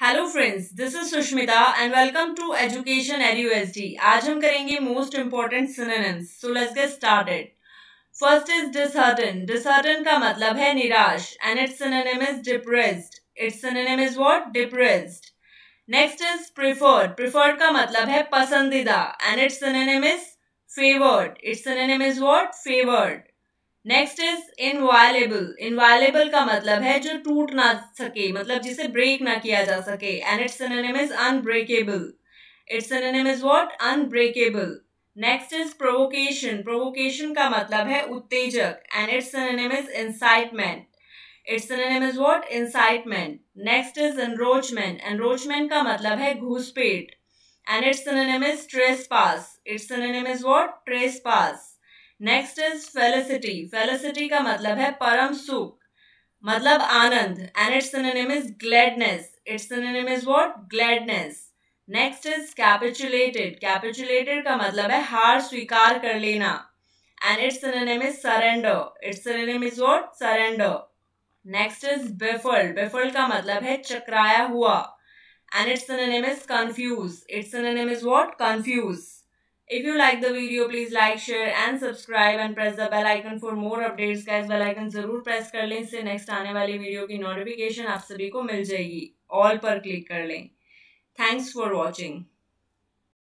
Hello friends this is Sushmita and welcome to education एडयूएसडी आज हम करेंगे most important synonyms so let's get started first is disheartened disheartened का मतलब है निराश and its synonym is depressed its synonym is what depressed next is preferred preferred का मतलब है पसंदीदा and its synonym is favoured its synonym is what favoured next is inviolable inviolable का मतलब है जो टूट ना सके मतलब जिसे ब्रेक ना किया जा सके and its is unbreakable its is what unbreakable next is provocation provocation का मतलब है उत्तेजक and its is incitement its is what incitement next is encroachment encroachment का मतलब है घूसपेट and its is trespass its is what trespass next is felicity felicity का मतलब है परम सुख. मतलब आनंद. And its synonym is gladness its synonym is what gladness next is capitulated capitulated का मतलब है हार स्वीकार कर लेना. And its synonym is surrender its synonym is what surrender next is baffled baffled का मतलब है चकराया हुआ. And its synonym is confuse its synonym is what confuse If you like the video, please like, share and subscribe and press the bell icon for more updates. Guys, bell icon ज़रूर press कर लें इससे next आने वाली video की notification आप सभी को मिल जाएगी. All पर click कर लें. Thanks for watching.